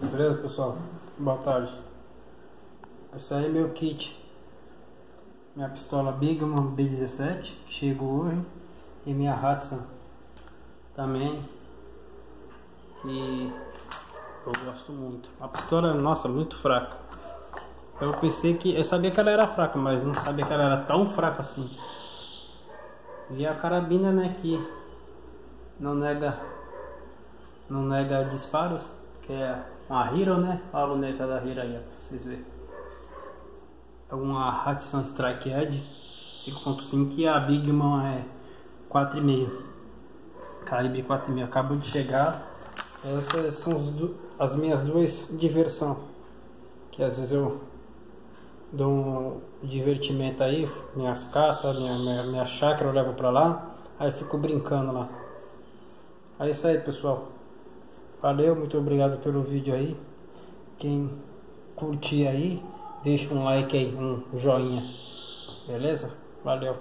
Beleza, pessoal? Boa tarde. Esse aí é meu kit. Minha pistola Bigman B17, chegou hoje. E minha Hudson também. Que eu gosto muito. A pistola, nossa, muito fraca. Eu pensei que. Eu sabia que ela era fraca, mas não sabia que ela era tão fraca assim. E a carabina, né, que não nega. Não nega disparos, que é uma Hero, né? Olha a luneta da Hero aí, ó, pra vocês verem. É uma Hudson Strike Edge 5.5 e a Bigman é 4,5. Calibre 4,5. Acabou de chegar. Essas são as minhas duas diversão. Que às vezes eu dou um divertimento aí, minhas caças, minha, minha, minha chácara eu levo pra lá. Aí fico brincando lá. É isso aí, pessoal. Valeu, muito obrigado pelo vídeo aí. Quem curtir aí, deixa um like aí, um joinha. Beleza? Valeu.